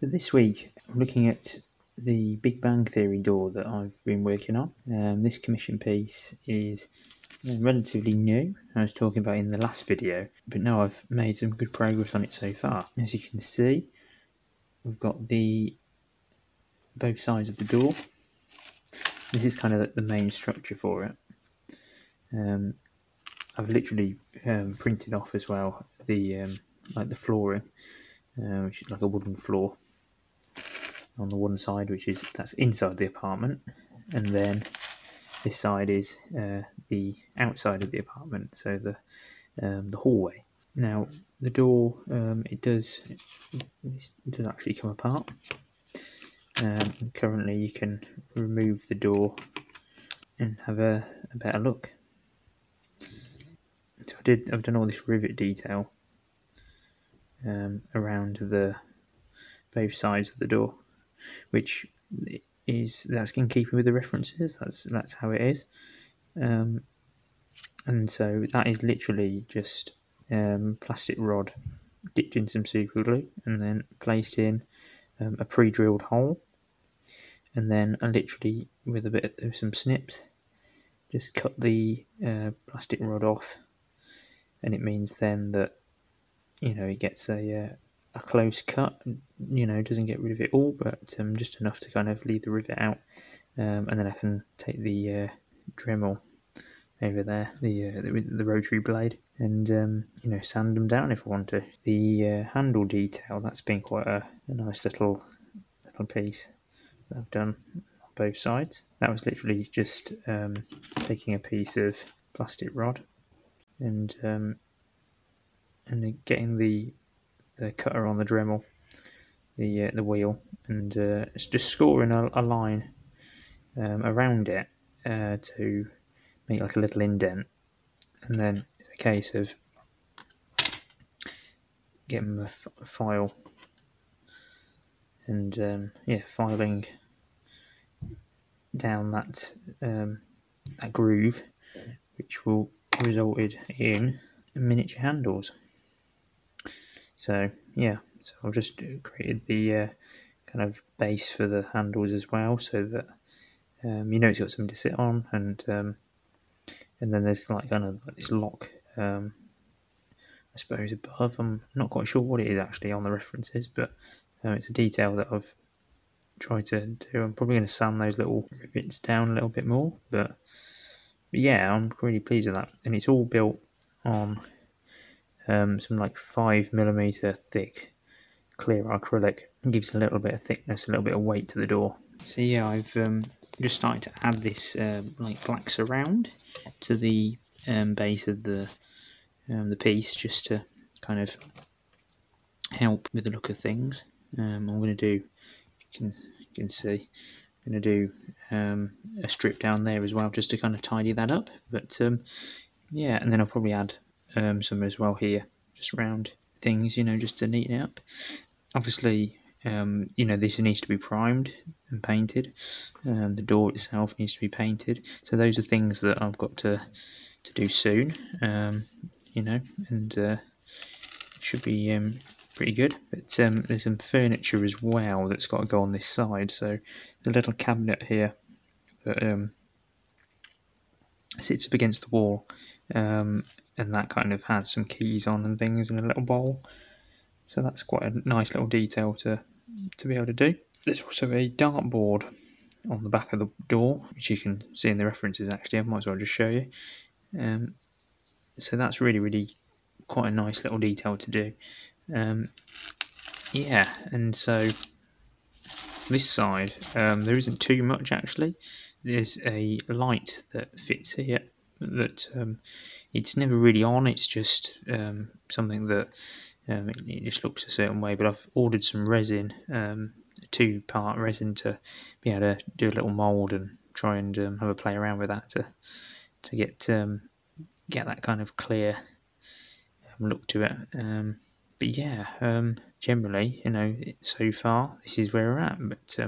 This week, I'm looking at the Big Bang Theory door that I've been working on. Um, this commission piece is relatively new. I was talking about in the last video, but now I've made some good progress on it so far. As you can see, we've got the both sides of the door. This is kind of the main structure for it. Um, I've literally um, printed off as well the um, like the flooring, uh, which is like a wooden floor on the one side, which is that's inside the apartment, and then this side is uh, the outside of the apartment, so the um, the hallway. Now the door um, it does it does actually come apart. Um, currently, you can remove the door and have a, a better look. So I did. I've done all this rivet detail um, around the both sides of the door, which is that's in keeping with the references. That's that's how it is, um, and so that is literally just um, plastic rod dipped in some super glue and then placed in um, a pre-drilled hole, and then literally with a bit of some snips, just cut the uh, plastic rod off. And it means then that you know it gets a uh, a close cut. You know, doesn't get rid of it all, but um, just enough to kind of leave the rivet out, um, and then I can take the uh, Dremel over there, the, uh, the, the rotary blade, and um, you know sand them down if I want to. The uh, handle detail that's been quite a, a nice little little piece that I've done on both sides. That was literally just um, taking a piece of plastic rod and um, and getting the the cutter on the Dremel, the uh, the wheel, and uh, it's just scoring a, a line um, around it uh, to make like a little indent, and then it's a case of getting the file and um, yeah, filing down that um, that groove, which will resulted in miniature handles. So yeah, so I've just created the uh, kind of base for the handles as well, so that um, you know it's got something to sit on, and um, and then there's like kind of like this lock, um, I suppose above. I'm not quite sure what it is actually on the references, but um, it's a detail that I've tried to do. I'm probably going to sand those little rivets down a little bit more, but but yeah, I'm really pleased with that, and it's all built on um, some like five millimeter thick clear acrylic. Gives a little bit of thickness, a little bit of weight to the door. So yeah, I've um, just started to add this uh, like black surround to the um, base of the um, the piece, just to kind of help with the look of things. Um, I'm going to do, you can you can see, I'm going to do a strip down there as well just to kind of tidy that up but yeah and then I'll probably add um, some as well here just round things you know just to neaten it up obviously um, you know this needs to be primed and painted um, the door itself needs to be painted so those are things that I've got to to do soon um, you know and uh, should be pretty good. But um, there's some furniture as well that's got to go on this side. So the little cabinet here that um, sits up against the wall, um, and that kind of has some keys on and things in a little bowl. So that's quite a nice little detail to to be able to do. There's also a dartboard on the back of the door, which you can see in the references. Actually, I might as well just show you. Um, so that's really, really quite a nice little detail to do. Um, yeah, and so this side, um, there isn't too much actually. There's a light that fits here that um, it's never really on. It's just um, something that um, it, it, just looks a certain way. But I've ordered some resin, um, two part resin to be able to do a little mold and try and um, have a play around with that to to get um, get that kind of clear look to it. but yeah, generally, you know, so far this is where we're at. But